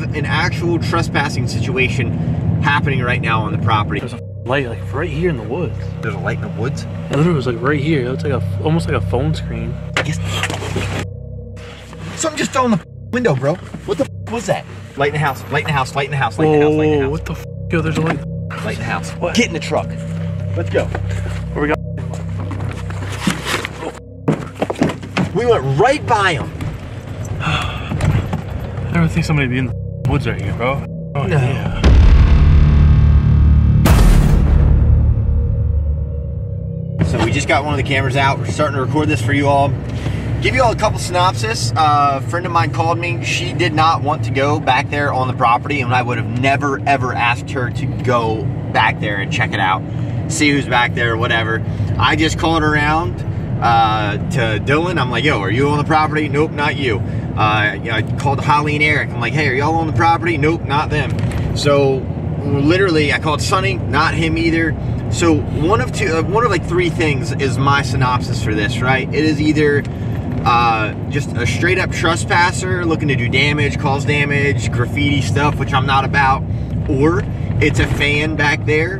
have an actual trespassing situation happening right now on the property. There's a light like right here in the woods. There's a light in the woods. It literally was like right here. It looks like a almost like a phone screen. I guess. Something just fell in the window, bro. What the was that? Light in the house. Light in the house. Light in the house. Light in the house. Light in the Whoa, house. what the f? Yo, there's a light. Light in the house. What? Get in the truck. Let's go. Where we go? We went right by him. I never think somebody'd be in the woods right here, bro. Oh No. yeah. So we just got one of the cameras out. We're starting to record this for you all. Give you all a couple synopsis. Uh, a friend of mine called me. She did not want to go back there on the property, and I would have never ever asked her to go back there and check it out, see who's back there, or whatever. I just called around uh, to Dylan. I'm like, "Yo, are you on the property? Nope, not you." Uh, you know, I called Holly and Eric. I'm like, "Hey, are y'all on the property? Nope, not them." So literally, I called Sonny. Not him either. So one of two, uh, one of like three things is my synopsis for this, right? It is either uh, just a straight up trespasser looking to do damage, cause damage, graffiti stuff, which I'm not about, or it's a fan back there,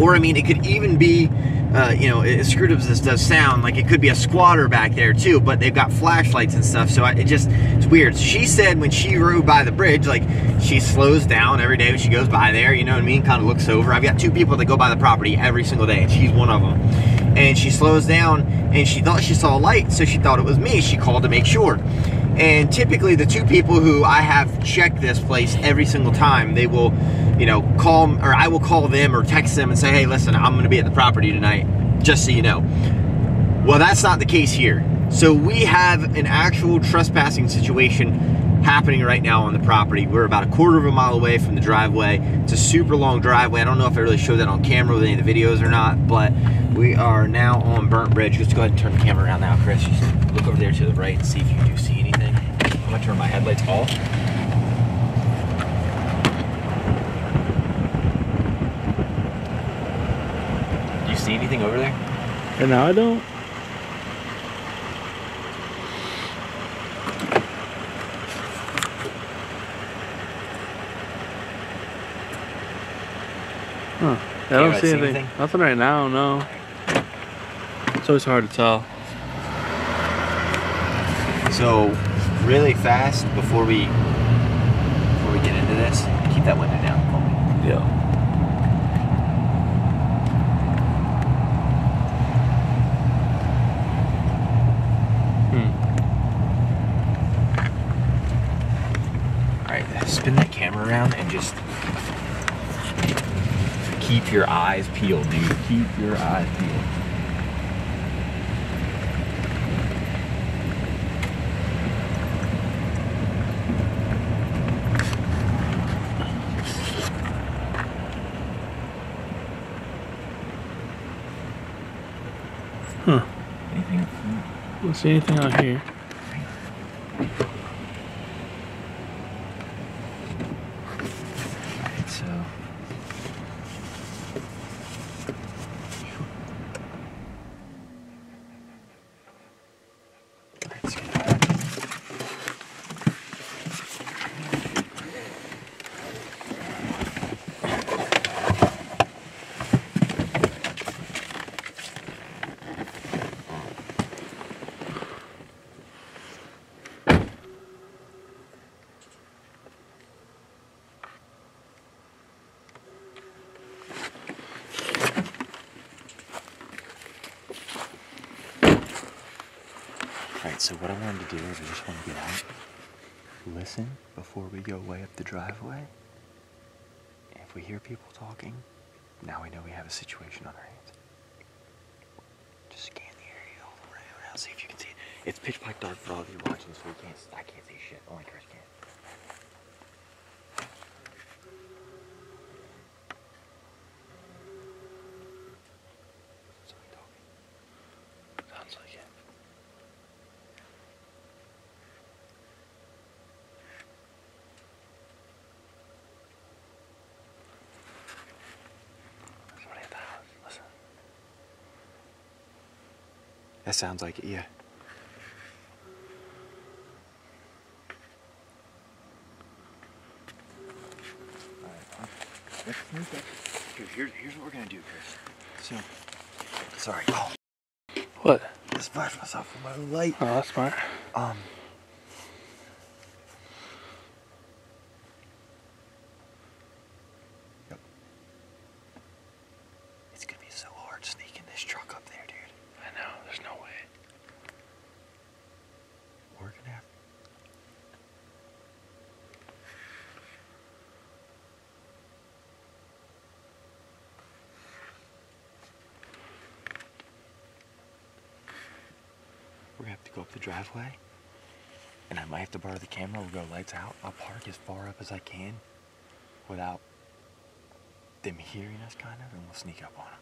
or I mean, it could even be, uh, you know, as screwed up as this does sound, like it could be a squatter back there too, but they've got flashlights and stuff, so I, it just, it's weird. She said when she rode by the bridge, like, she slows down every day when she goes by there, you know what I mean? Kind of looks over. I've got two people that go by the property every single day, and she's one of them. And she slows down, and she thought she saw a light, so she thought it was me. She called to make sure. And typically, the two people who I have checked this place every single time, they will, you know, call or I will call them or text them and say, "Hey, listen, I'm going to be at the property tonight, just so you know." Well, that's not the case here. So we have an actual trespassing situation happening right now on the property. We're about a quarter of a mile away from the driveway. It's a super long driveway. I don't know if I really showed that on camera with any of the videos or not, but we are now on Burnt Bridge. Let's go ahead and turn the camera around now, Chris. Just look over there to the right and see if you do see anything. I'm gonna turn my headlights off. Do you see anything over there? And now I don't. Huh. I don't see see anything. anything? Nothing right now, no. It's always hard to tell. So, really fast before we before we get into this, keep that window down. Yeah. Hmm. All right, spin that camera around and just keep your eyes peeled, dude. Keep your eyes peeled. Huh. Anything? Don't see anything out here. Alright, so what I wanted to do is I just want to get out, listen before we go way up the driveway. If we hear people talking, now we know we have a situation on our hands. Just scan the area all around, see if you can see it. It's pitch black dark for all of you watching, so we can't, I can't see shit. Only Chris can. sounds like it, yeah. Here, here, here's what we're gonna do, Chris. So, sorry. Oh. What? I splashed myself with my light. Oh, that's smart. Um. We're gonna have to go up the driveway, and I might have to borrow the camera. We'll go lights out. I'll park as far up as I can, without them hearing us, kind of, and we'll sneak up on them.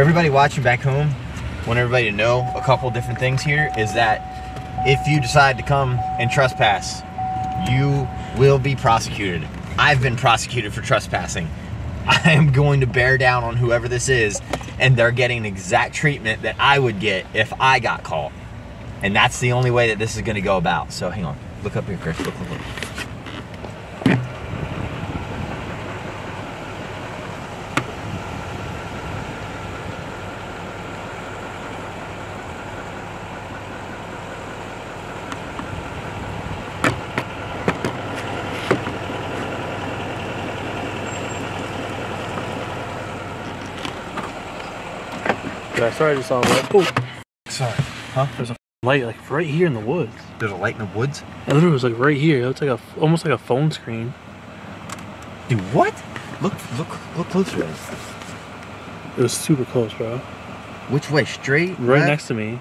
for everybody watching back home, want everybody to know a couple different things here is that if you decide to come and trespass, you will be prosecuted. I've been prosecuted for trespassing. I am going to bear down on whoever this is, and they're getting exact treatment that I would get if I got caught. And that's the only way that this is going to go about. So hang on. Look up here, Chris. Look, look, look. Sorry, I just saw a light. Oh, Sorry. Huh? There's a light like right here in the woods. There's a light in the woods. It literally was like right here. It looks like a almost like a phone screen. Dude, what? Look, look, look closer. It was super close, bro. Which way? Straight? Right left? next to me.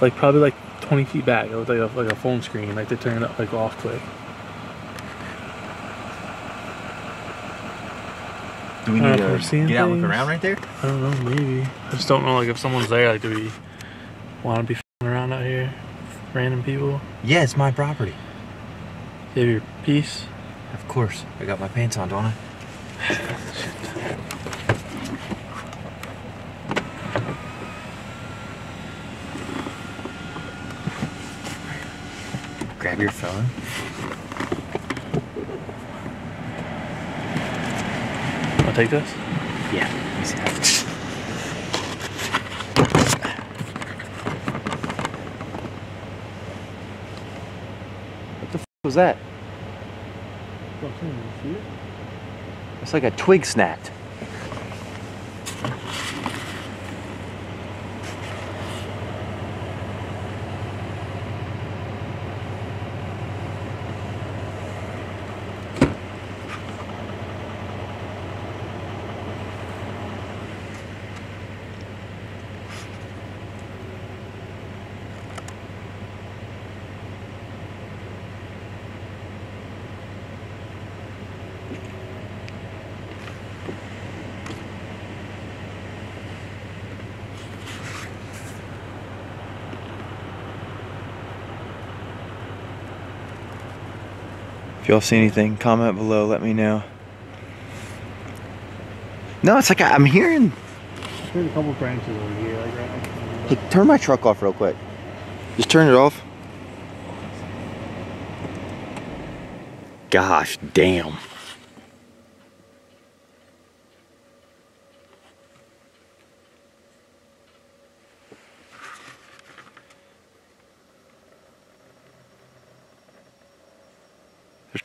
Like probably like 20 feet back. It looked like a, like a phone screen. Like they turned it like off quick. Do we need uh, we're to get out and look around right there? I don't know, maybe. I just don't know like if someone's there. Like do we want to be f***ing around out here? Random people. Yeah, it's my property. You have your piece. Of course. I got my pants on, don't I? Grab your phone. I'll take this. Yeah. Let me see that. What the f was that? It's like a twig snapped. If y'all see anything, comment below. Let me know. No, it's like I, I'm hearing. There's a couple branches over here, like right. Hey, turn my truck off real quick. Just turn it off. Gosh, damn.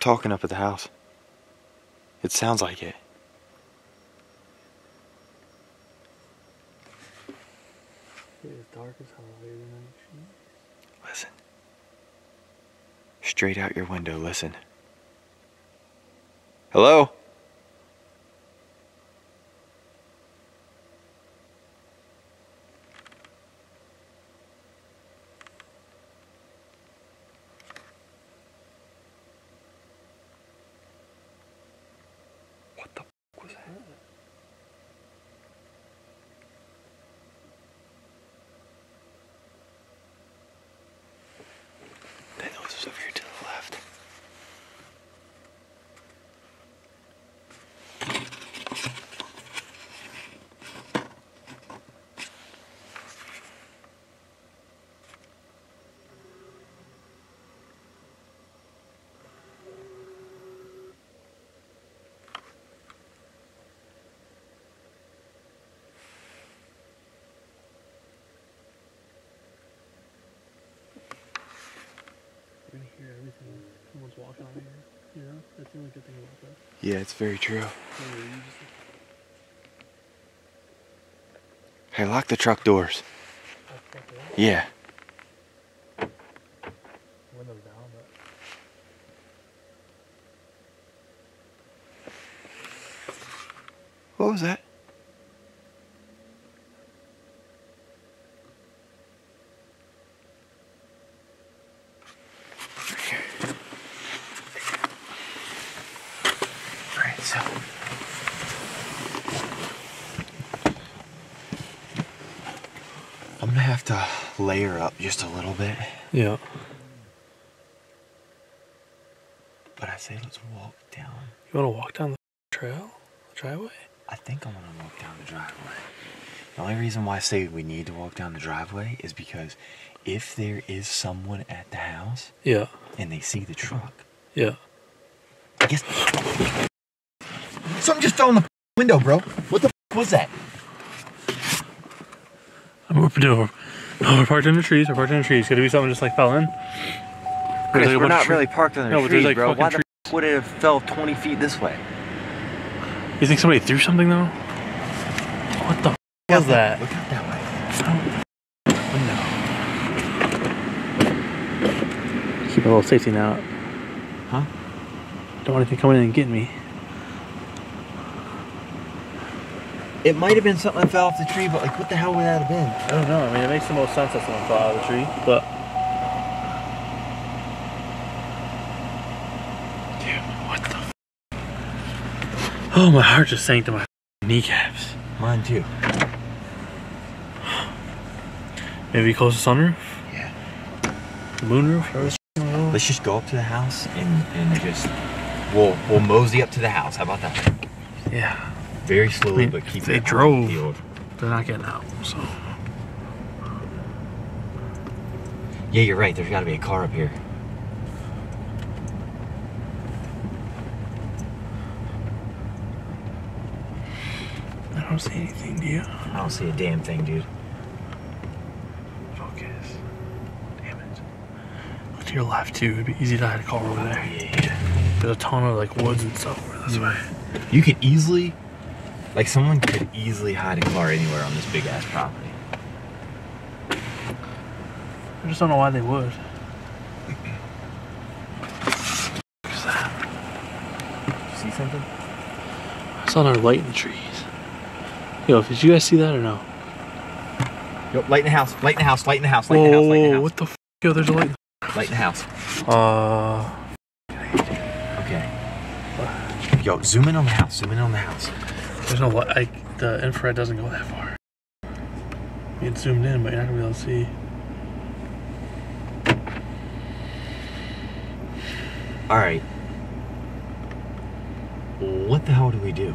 Talking up at the house. It sounds like it. It's dark as. Listen. Straight out your window, listen. Hello? good thing about that. Yeah, it's very true. Hey, lock the truck doors. Yeah. What was that? Alright, so. I'm gonna have to layer up just a little bit, yeah. but I say let's walk down. You want to walk down the trail, the driveway? I think I want to walk down the driveway. The only reason why I say we need to walk down the driveway is because if there is someone at the house Yeah. and they see the truck, Yeah. I guess something just fell in the window, bro. What the was that? I'm we're, no, no, we're parked in the trees. We're parked in the trees. Could it be something just like fell in? Chris, like we're not really parked under No, but there's, trees, like, bro. fucking Why the trees. f- would it have fell 20 feet this way? You think somebody threw something though? What the f- was that? Look out that way. Window. Keep a little safety now. Huh? Don't want anything coming in and getting me. It might have been something that fell off the tree, but like, what the hell would that have been? I don't know. I mean, it makes the most sense that someone fell out of the tree, but. Dude, what the? Oh, my heart just sank to my kneecaps. Mine too. Maybe close the sunroof, Yeah. the moonroof. or. Let's just go up to the house and, and just we'll we'll mosey up to the house. How about that? Yeah, Very slowly, I mean, but keep they it drove. peeled. they're not getting out. So Yeah, you're right. There's got to be a car up here. I don't see anything. Do you? I don't see a damn thing, dude. Focus. Damn it. Look to your left too. It'd be easy to hide a car over there. Yeah. There's a ton of like woods and stuff over this way. You could easily, like, someone could easily hide a car anywhere on this big ass property. I just don't know why they would. What's that? See something? I saw another light in the trees. Yo, did you guys see that or no? Yo, light in the house. Light in the house. Light in the house. Light in the house. Light in the house. what the f? Yo, there's a light. Light in the house. Uh, Okay. Yo, zoom in on the house. Zoom in on the house. There's no light. I, the infrared doesn't go that far. You can zoomed in, but you're not gonna be able to see. All right. What the hell do we do?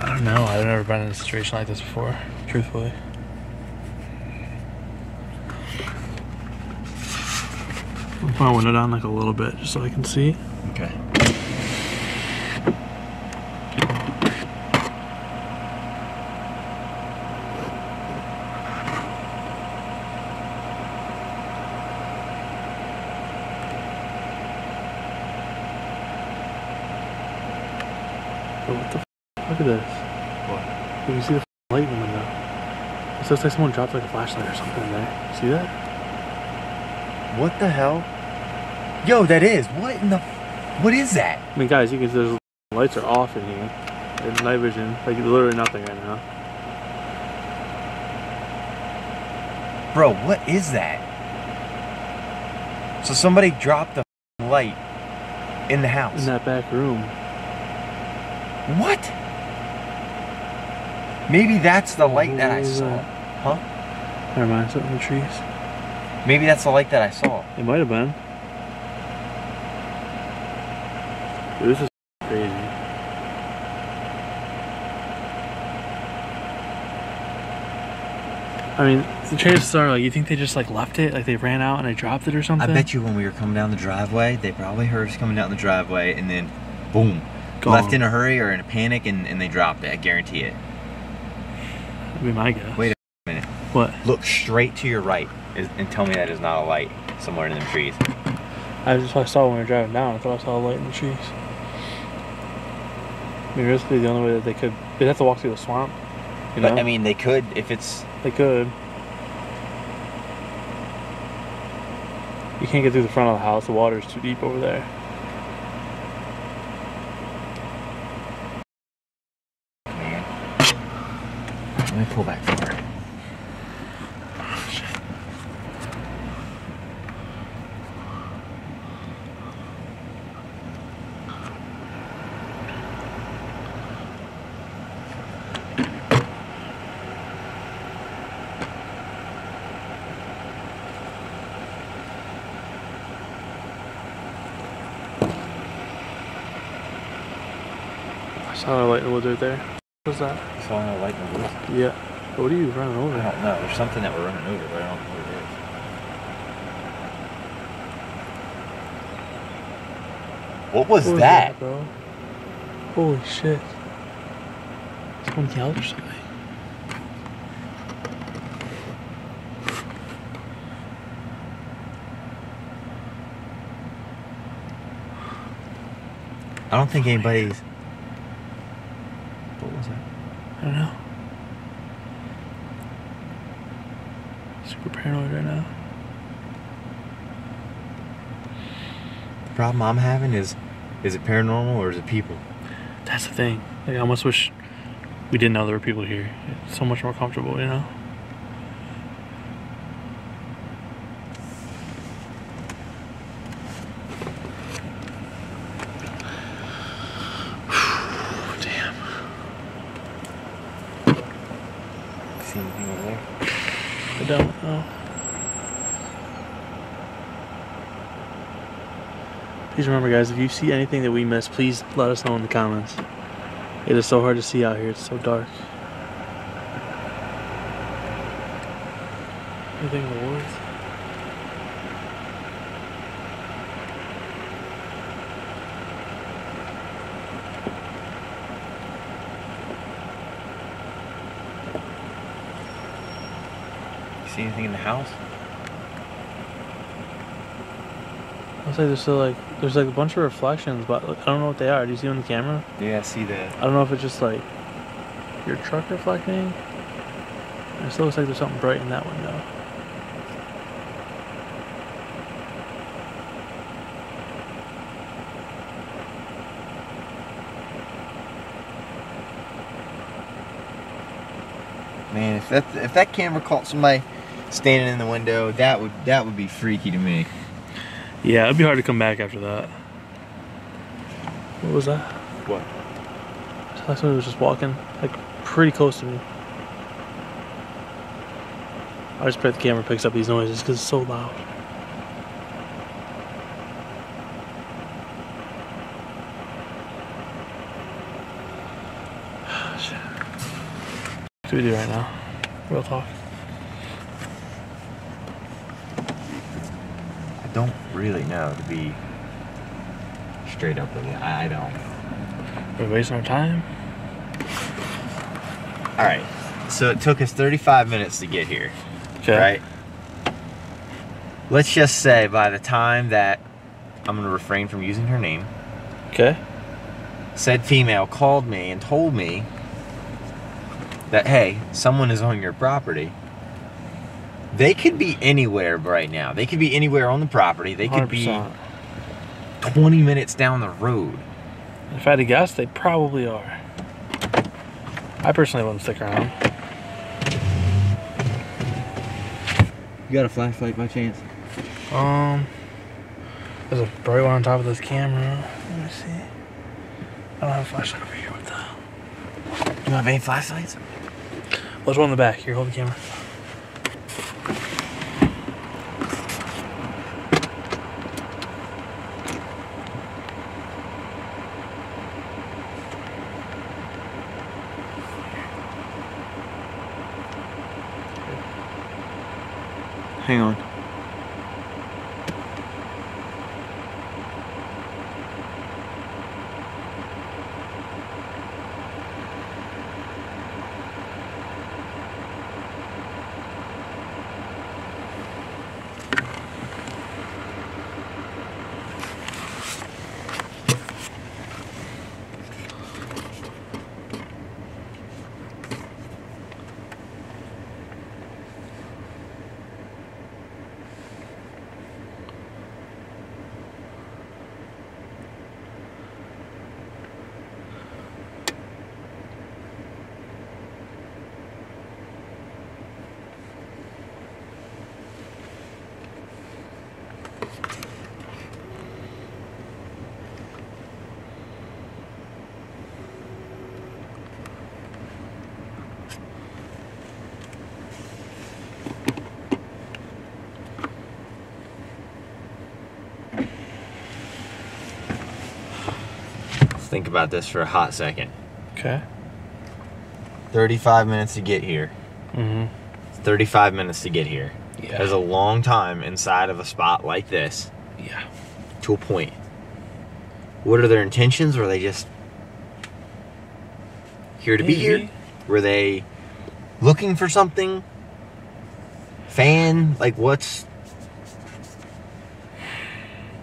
I don't know. I've never been in a situation like this before. Truthfully. I'll put my window down like a little bit just so I can see. Okay. But what the f- Look at this. What? You can see the f- light in the window. It looks like someone dropped like a flashlight or something in there. See that? What the hell? Yo, that is. What in the? What is that? I mean, guys, you can see those lights are off in here. There's night vision. Like literally nothing right now. Bro, what is that? So somebody dropped the light in the house. In that back room. What? Maybe that's the light that I uh, saw. Huh? Never mind, it's up in the trees. Maybe that's the light that I saw. It might have been. Dude, this is crazy. I mean, the chances are, like, you think they just like left it, like they ran out and they dropped it or something. I bet you when we were coming down the driveway, they probably heard us coming down the driveway and then boom. Gone. Left in a hurry or in a panic and, and they dropped it. I guarantee it. That'd be my guess. Wait a minute. What? Look straight to your right is, and tell me that is not a light somewhere in them trees. I just I saw when we were driving down. I thought I saw a light in the trees. I mean, realistically, the only way that they could, they'd have to walk through the swamp. You know, But I mean, they could if it's. they could. You can't get through the front of the house. The water's too deep over there. Let me pull back. I a light woods right there. What's that? Saw no light in the woods. Yeah. What are you running over? I over? don't know. There's something that we're running over, but I don't know what it is. What was What was that? bro? Holy shit. Someone yelled or something. I don't think anybody's. What was that? I don't know. Super paranoid right now. The problem I'm having is, is it paranormal or is it people? That's the thing. Like, I almost wish we didn't know there were people here. It's so much more comfortable, you know? Damn. See anything over there? I don't know. Please remember, guys, if you see anything that we missed, please let us know in the comments. It is so hard to see out here, it's so dark. Anything in the woods? You see anything in the house? Looks like there's still like there's like a bunch of reflections, but like, I don't know what they are. Do you see them on the camera? Yeah, I see that. I don't know if it's just like your truck reflecting. It still looks like there's something bright in that window. Man, if that if that camera caught somebody standing in the window, that would that would be freaky to me. Yeah, it'd be hard to come back after that. What was that? What? It sounded like somebody was just walking, like pretty close to me. I just pray the camera picks up these noises because it's so loud. Shit. What do we do right now? Real talk. Don't really know to be straight up with you. I, I don't. We're wasting our time. All right. So it took us 35 minutes to get here, Okay. right? Let's just say by the time that I'm going to refrain from using her name, Okay. said female called me and told me that hey, someone is on your property. They could be anywhere right now. They could be anywhere on the property. They could be 100%. 20 minutes down the road. If I had to guess, they probably are. I personally wouldn't stick around. You got a flashlight by chance? Um, there's a bright one on top of this camera. Let me see. I don't have a flashlight over here. What the hell? You have any flashlights? There's one in the back. Here, hold the camera. Think about this for a hot second. Okay. 35 minutes to get here. Mm-hmm. 35 minutes to get here. Yeah. There's a long time inside of a spot like this yeah. to a point. What are their intentions? Were they just here to be here? Were they looking for something? Fan? Like what's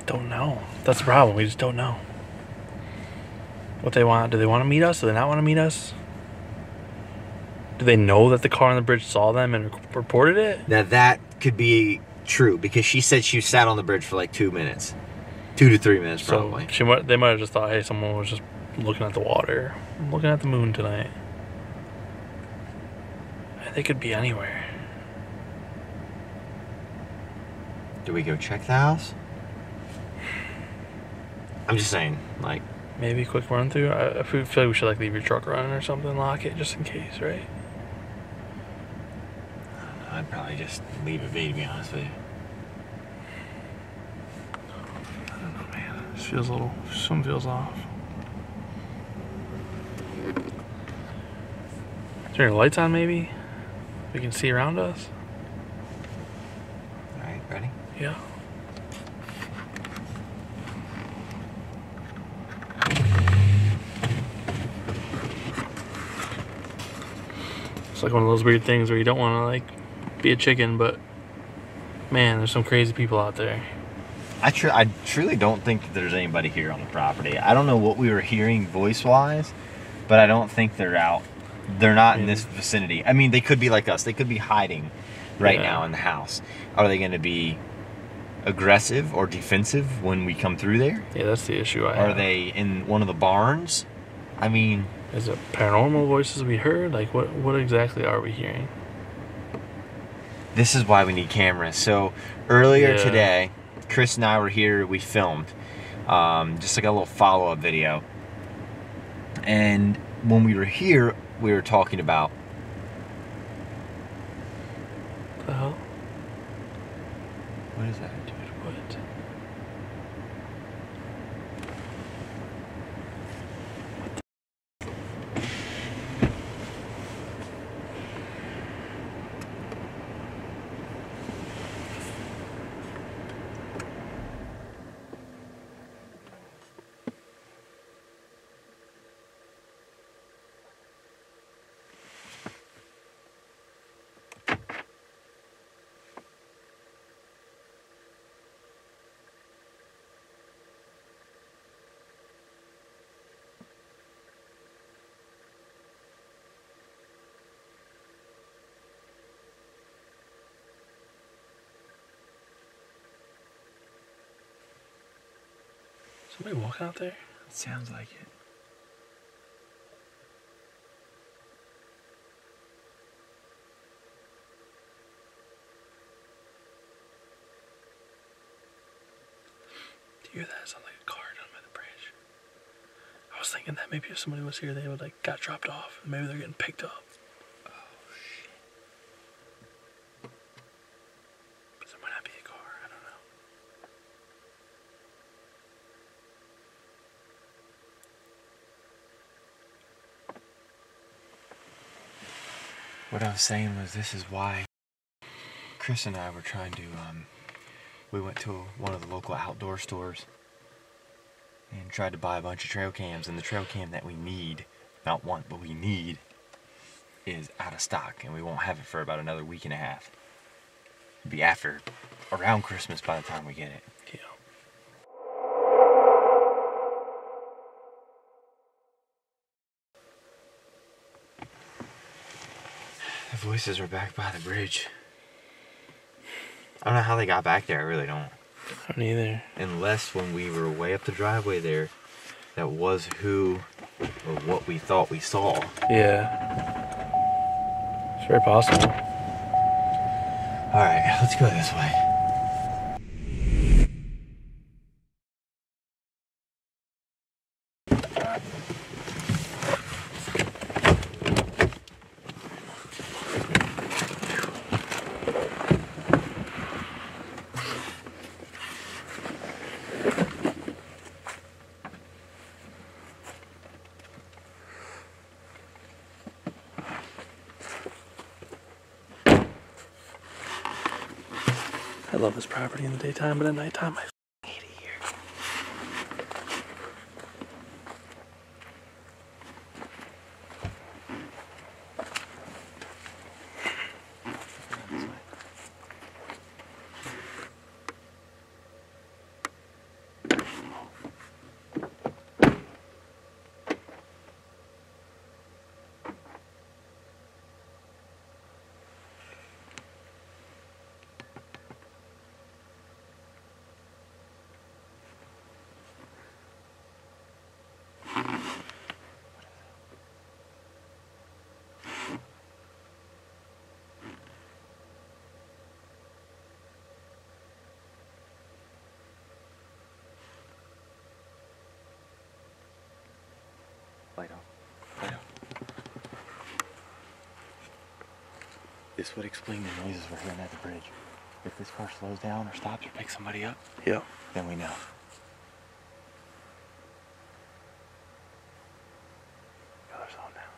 Don't know. That's the problem. We just don't know. What they want? Do they want to meet us? Do they not want to meet us? Do they know that the car on the bridge saw them and reported it? now that could be true because she said she sat on the bridge for like two minutes. Two to three minutes So probably. she might. They might have just thought, hey, someone was just looking at the water, looking at the moon tonight. They could be anywhere. Do we go check the house? I'm just saying, like, Maybe a quick run through. I, I feel like we should like leave your truck running or something, lock it just in case, right? I'd probably just leave it be to be honest with you. I don't know, man. This feels a little. Something feels off. Turn your lights on, maybe. We can see around us. Alright, ready? Yeah. It's like one of those weird things where you don't want to like be a chicken, but man, there's some crazy people out there. I tr- I truly don't think that there's anybody here on the property. I don't know what we were hearing voice wise, but I don't think they're out. They're not in this vicinity. I mean, they could be like us. They could be hiding right Yeah. now in the house. Are they going to be aggressive or defensive when we come through there? Yeah, that's the issue. I Are have. they in one of the barns? I mean, Is it paranormal voices we heard? Like, what what exactly are we hearing? this is why we need cameras. So earlier Yeah. today, Chris and I were here. We filmed um, just like a little follow up video. And when we were here, we were talking about What the hell? what is that what? Somebody walk out there? It sounds like it. Do you hear that? It sounds like a car down by the bridge. I was thinking that maybe if somebody was here, they would like got dropped off, and maybe they're getting picked up. Oh shit! But there might not be a car. I don't know. What I was saying was this is why Chris and I were trying to um, we went to one of the local outdoor stores and tried to buy a bunch of trail cams and the trail cam that we need, not want, but we need is out of stock and we won't have it for about another week and a half. It'll be after around Christmas by the time we get it. Voices are back by the bridge. I don't know how they got back there, I really don't. I don't either. unless when we were way up the driveway there, that was who or what we thought we saw. Yeah. It's very possible. All right, let's go this way. Love this property in the daytime, but at nighttime, I This would explain the noises we're hearing at the bridge. If this car slows down or stops or picks somebody up, Yeah. then we know. Color's on now.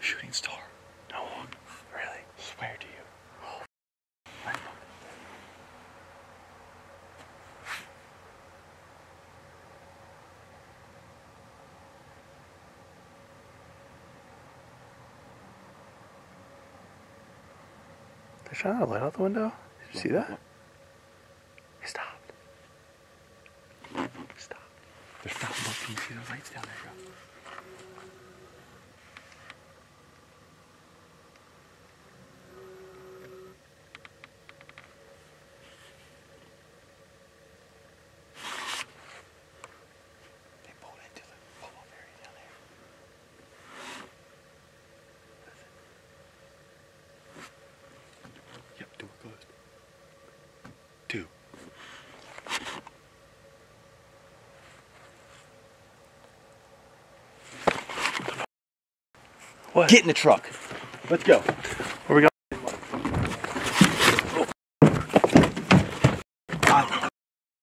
Shooting star. No. Really? Swear to you. Trying to light out the window. Did you see that? He stopped. Stop. They're stopping. Look, can you see those lights down there, bro? They pulled into the pull-off area down there. Yep, door closed. Two. What? Get in the truck. Let's go. Where we go? I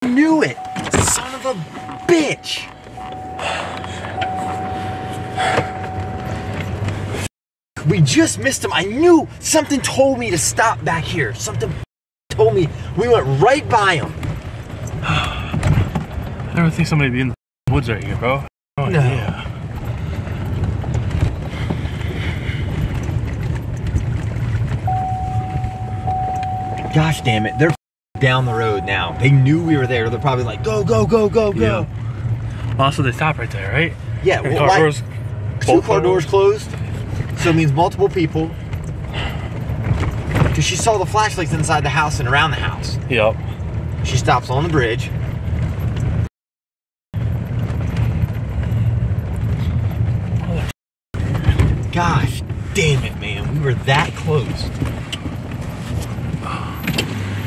knew it. Son of a bitch. We just missed him. I knew something told me to stop back here. Something told me we went right by him. I never think somebody would be in the woods right here, bro. Oh, No. yeah. Gosh damn it. They're down the road now. They knew we were there. They're probably like, go, go, go, go, go. Also, they stopped right there, right? Yeah, well, car doors. Two car doors closed, so it means multiple people. Because she saw the flashlights inside the house and around the house. Yep. She stops on the bridge. Gosh damn it, man. We were that close.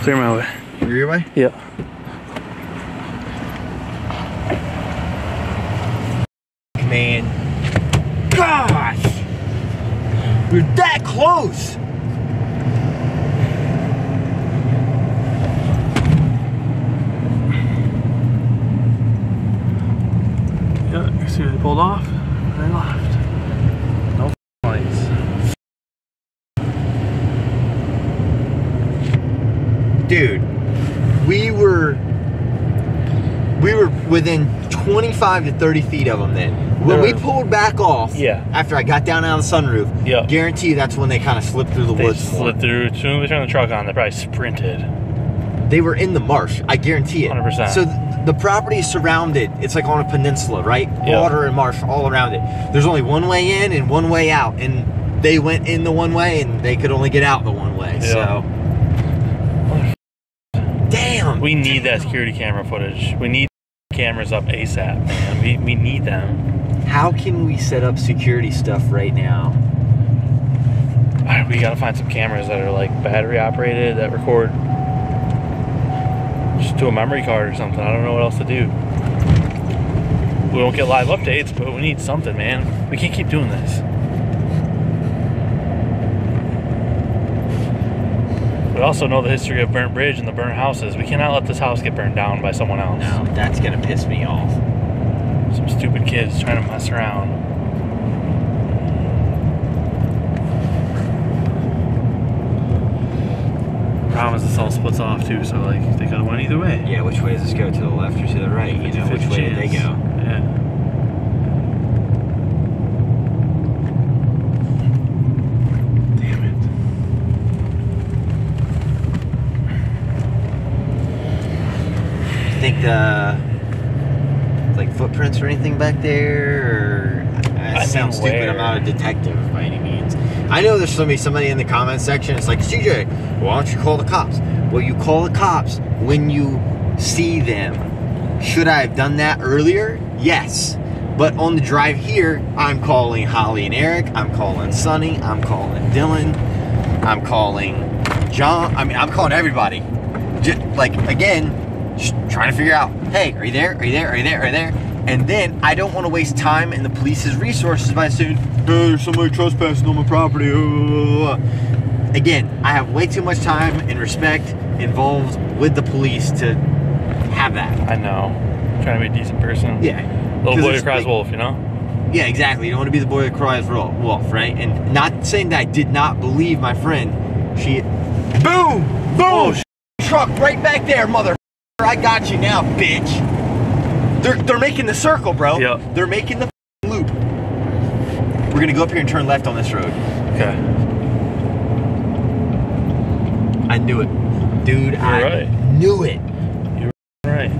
Clear my way. You're your way? Yeah. Man. Gosh! We're that close! Yeah. You see they pulled off they left. Dude, we were we were within 25 to 30 feet of them then. When we pulled back off, Yeah. after I got down out of the sunroof, Yeah. guarantee that's when they kind of slipped through the They woods. slid through. As soon as they turned the truck on, they probably sprinted. They were in the marsh. I guarantee it. 100%. So th- the property is surrounded. It's like on a peninsula, right? Yeah. Water and marsh all around it. There's only one way in and one way out, and they went in the one way, and they could only get out the one way. So, damn. We need that security camera footage. We need cameras up ASAP, man. We, we need them. How can we set up security stuff right now? Right, we gotta find some cameras that are like battery operated that record just to a memory card or something. I don't know what else to do. We won't get live updates, but we need something, man. We can't keep doing this. We also know the history of burnt bridge and the burnt houses. We cannot let this house get burned down by someone else. No, that's gonna piss me off. Some stupid kids trying to mess around. promise this all splits off too, so like they could have went either way. Yeah, which way does this go? To the left or to the right? You know, which 50 way did they go? Yeah. The like footprints or anything back there? Or I, I sound stupid. I'm not a detective by any means. I know there's somebody somebody in the comment section. It's like CJ, why don't you call the cops? Well, you call the cops when you see them. Should I have done that earlier? Yes. But on the drive here, I'm calling Holly and Eric. I'm calling Sonny. I'm calling Dylan. I'm calling John. I mean, I'm calling everybody. Just like again, just trying to figure out. Hey, are you there? Are you there? Are you there? Are you there? And then I don't want to waste time and the police's resources by saying, "Hey, there's somebody trespassing on my property." Again, I have way too much time and respect involved with the police to have that. I know. trying to be a decent person. Yeah. Little boy cries like- wolf, you know? Yeah, exactly. You don't want to be the boy that cries wolf, right? And not saying that I did not believe my friend. She, boom, boom, Oh, truck right back there, mother. I got you now, bitch. They're they're making the circle, bro. Yep. They're making the loop. We're gonna go up here and turn left on this road. Okay. I knew it, dude. I right. knew it. Right.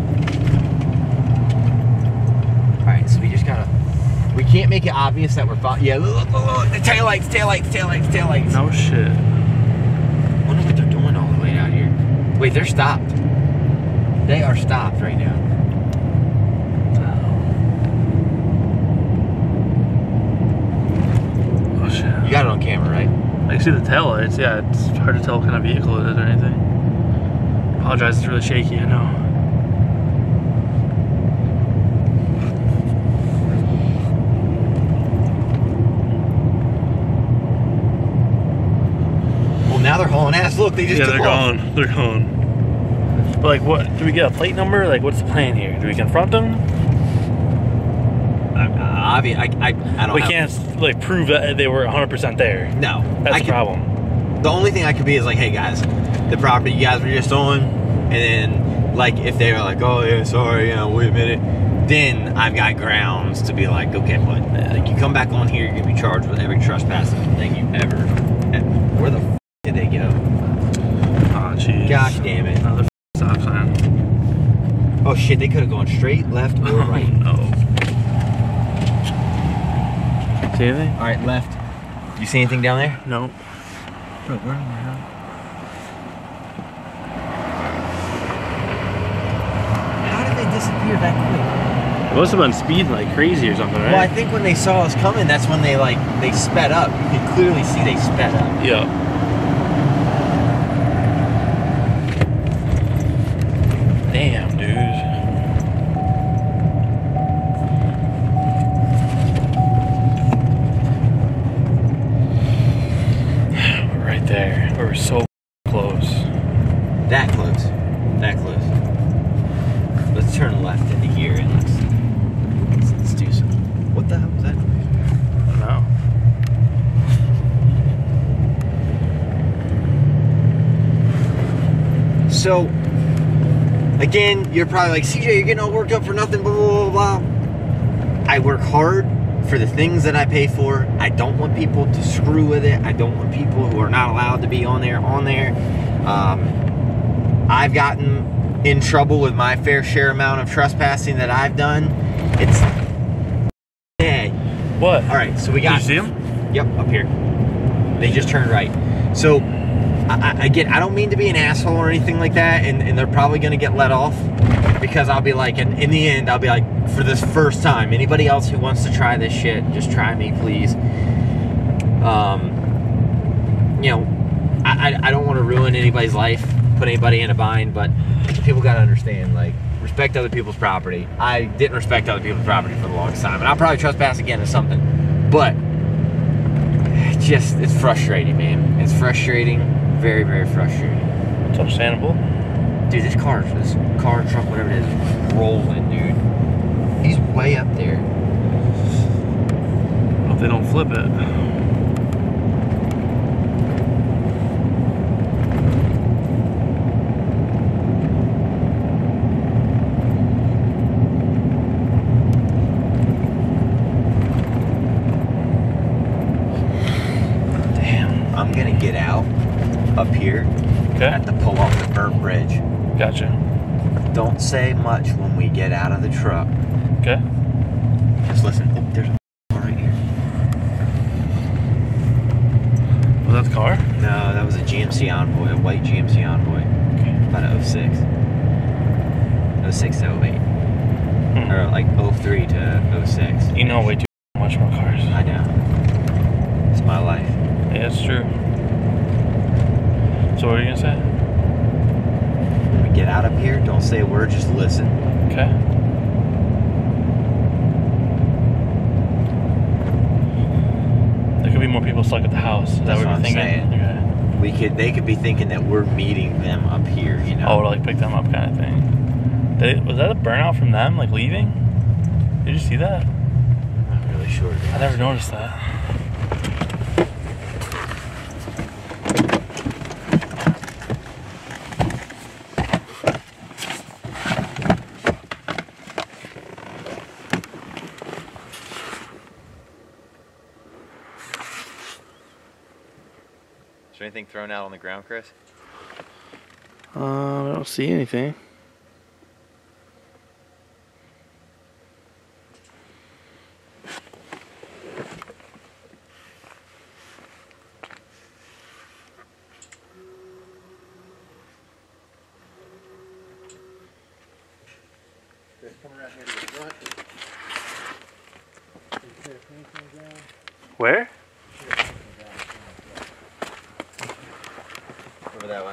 All right, so we just gotta. We can't make it obvious that we're. Fo- yeah, look, look, look, look, the taillights, taillights, taillights, taillights. No shit. I wonder what they're doing all the way out here. Wait, they're stopped. They are stopped right now. Oh, oh shit. You got it on camera, right? I can see the tail lights. Yeah, it's hard to tell what kind of vehicle it is or anything. Apologize, it's really shaky. I know. Well, now they're hauling ass. Look, they just yeah, took they're off. gone. They're gone. But like, what? Do we get a plate number? Like, what's the plan here? Do we confront them? Uh, I, I, I, I don't. Know. We have- can't like prove that they were 100 percent there. No, That's I the problem. The only thing I could be is like, hey guys, the property you guys were just on, and then like if they were like, oh yeah, sorry, yeah, wait a minute, then I've got grounds to be like, okay, but like you come back on here, you're gonna be charged with every trespassing thing you ever. Where the f- did they go? Oh jeez. Gosh damn it! Another stop sign. Oh shit, they could have gone straight, left, or oh, right. no. See anything? All right, left. You see anything down there? No. Bro, where am I? How did they disappear that quick? It must have been speeding like crazy or something, right? Well, I think when they saw us coming, that's when they like they sped up. You could clearly see they sped up. Yeah. Damn, dude. We're right there. We're so close. That close. That close. Let's turn left into here and let's let's, let's do some. What the hell was that? No. So, again, you're probably like, CJ, you're getting all worked up for nothing, blah, blah, blah, blah. I work hard for the things that I pay for. I don't want people to screw with it. I don't want people who are not allowed to be on there on there. Um, I've gotten in trouble with my fair share amount of trespassing that I've done. It's. Hey. What? All right, so we Did got. you see him? Yep, up here. They just turned right. So, I, I, again, I don't mean to be an asshole or anything like that, and, and they're probably going to get let off because I'll be like, in, in the end, I'll be like, for this first time, anybody else who wants to try this shit, just try me, please. Um, you know, I, I, I don't want to ruin anybody's life, put anybody in a bind, but people got to understand, like, respect other people's property. I didn't respect other people's property for the longest time, and I'll probably trespass again or something, but just it's frustrating, man. It's frustrating, very, very frustrating. It's understandable. Dude, this car, this car, truck, whatever it is, is rolling, dude. He's way up there. Hope they don't flip it. I'm gonna get out up here Okay. at the pull off the Burnt Bridge. Gotcha. Don't say much when we get out of the truck. Okay. Just listen. Oh, there's a car right here. Was that the car? No, that was a GMC Envoy, a white GMC Envoy. Okay. About a 06. 06 to 08. Hmm. Or like 03 to 06. You know way too much about cars. I know. It's my life. Yeah, it's true. So what are you gonna say? When we get out of here, don't say a word, just listen. Okay. There could be more people stuck at the house. Is that That's what what you're I'm thinking? saying. Okay. We could they could be thinking that we're meeting them up here, you know. Oh, to like pick them up kind of thing. They, was that a burnout from them, like leaving? Did you see that? I'm not really sure. I never noticed that. Anything thrown out on the ground, Chris? Uh, I don't see anything. Where? Over that way.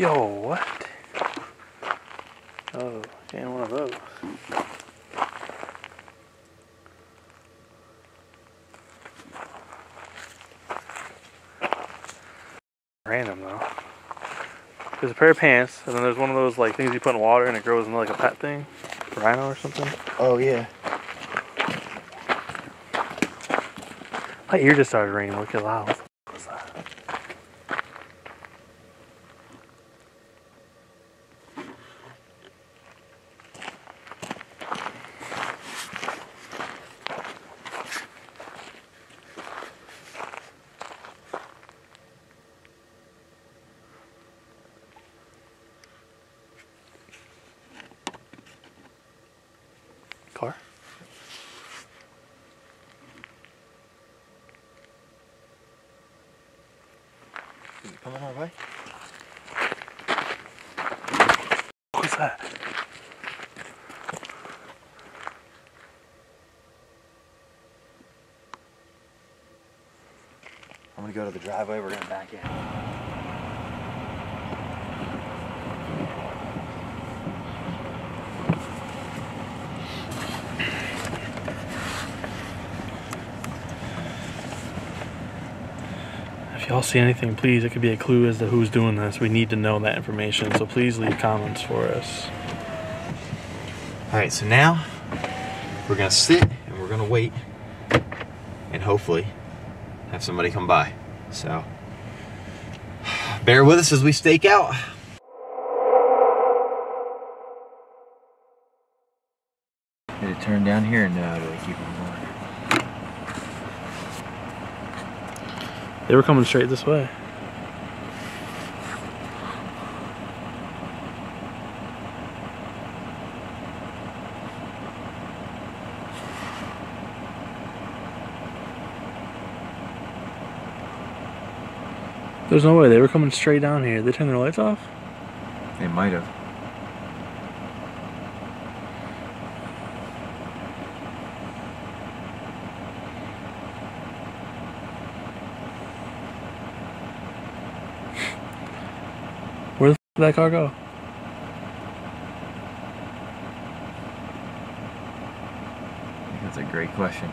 Yo, what? Oh, and one of those. Random though. There's a pair of pants, and then there's one of those like things you put in water and it grows into like a pet thing, rhino or something. Oh yeah. My ear just started ringing. Look at loud. I'm gonna go to the driveway, we're gonna back in. If y'all see anything, please, it could be a clue as to who's doing this. We need to know that information, so please leave comments for us. Alright, so now we're gonna sit and we're gonna wait and hopefully have somebody come by. So bear with us as we stake out. Did it turn down here? No, do they keep on going? They were coming straight this way. There's no way they were coming straight down here. They turned their lights off. They might have. Where the f- did that car go? That's a great question.